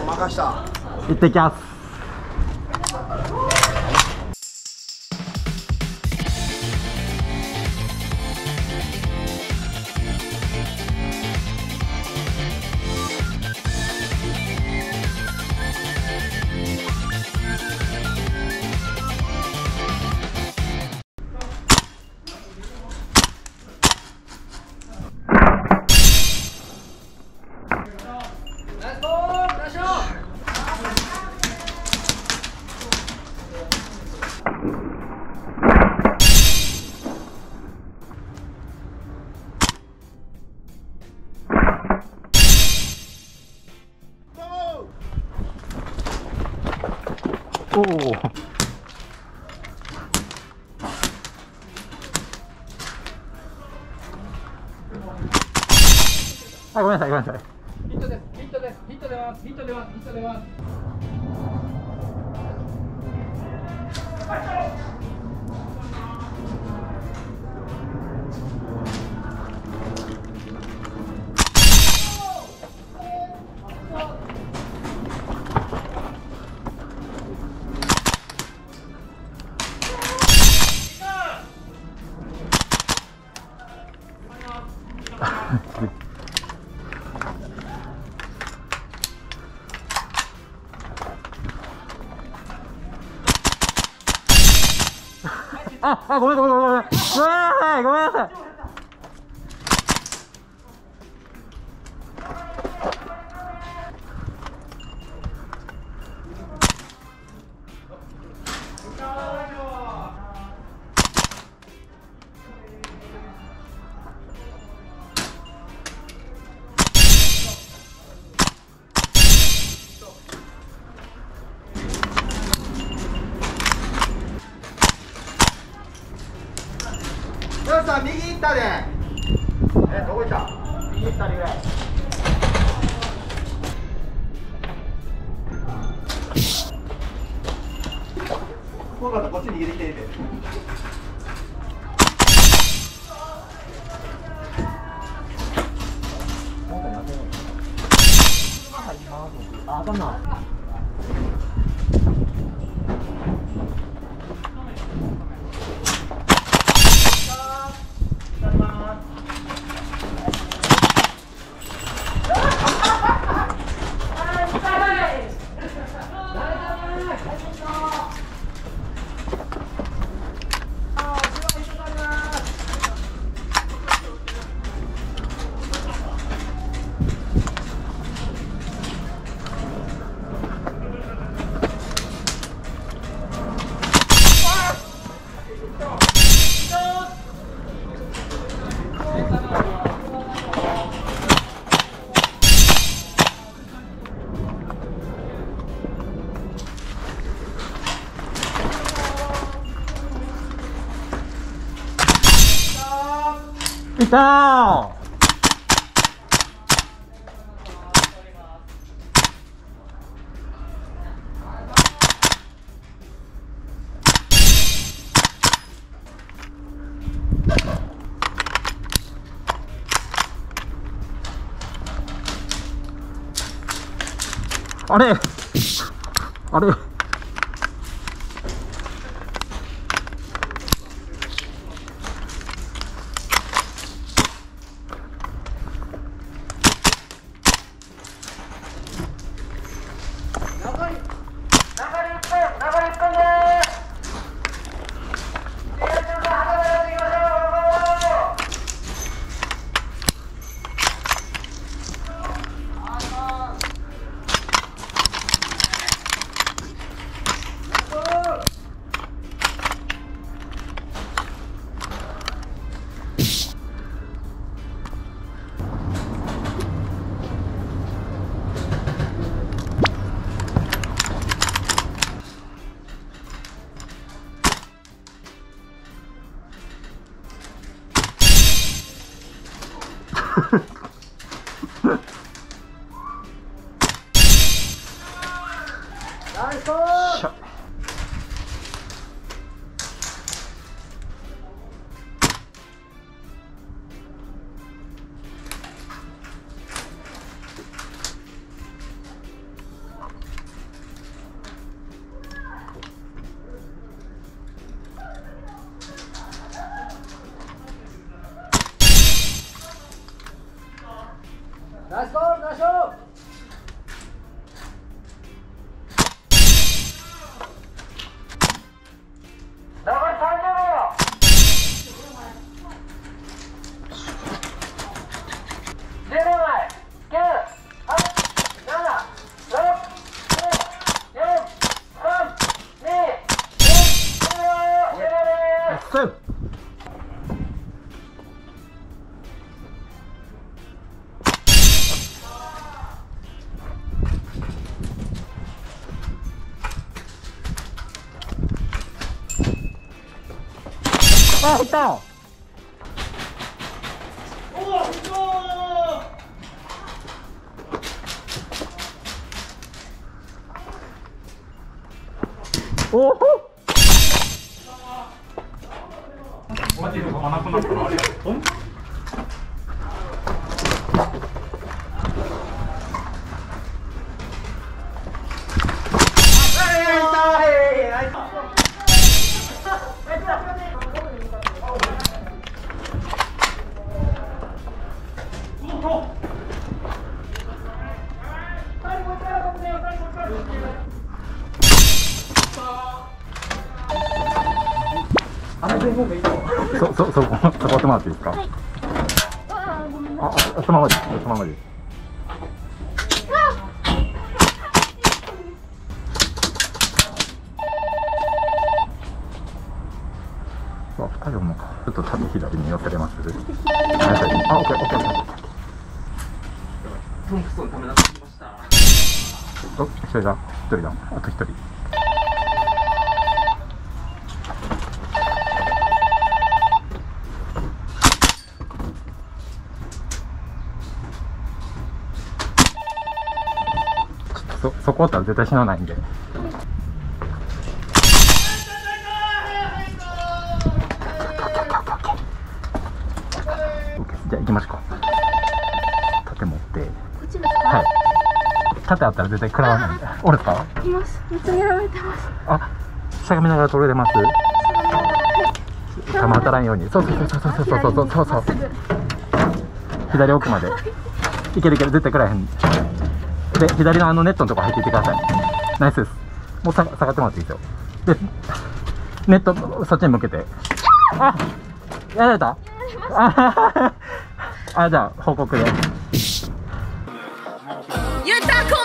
も任した。行ってきます。おおあごめんなさいごめんなさいヒットです。ヒットです。ヒット出ます。ヒット出ます。ヒット出ます。ああごめんごめんごめんごめんごめんなさいごめんなさいヨシさん右。行ったでえどこ行った右。行ったりぐらいこうかったらこっちに逃げてきててああかんなたあれ？あれ？来 이. 끝! 아, 했다! 우와, 오호! がなくなったらあれ。そ、そ、そこ、そこってもらっていいですか？あ、あそのままで、そのままで。うわ、二人もか。ちょっと縦左に寄せれますあ、オッケー、オッケー、オッケー。トンプソンためなってきました。お、一人だ。一人だ。あと一人。そ、そこおったら絶対死なないんで。じゃあ行きましょうか。盾持って。こっちですか？はい。盾あったら絶対食らわないんで。おるか？いますめっちゃやられてますあ、しゃがみながら取れてます？弾当たらんように。そうそうそうそうそうそうそうそうそう。左奥まで。いけるいける、絶対食らえへん。で、左のあのネットのとこ入っていってください。ナイスです。もう下がってもらっていいですよ。で、ネット、そっちに向けて。あやられた？あ、じゃあ、報告で。ゆたこ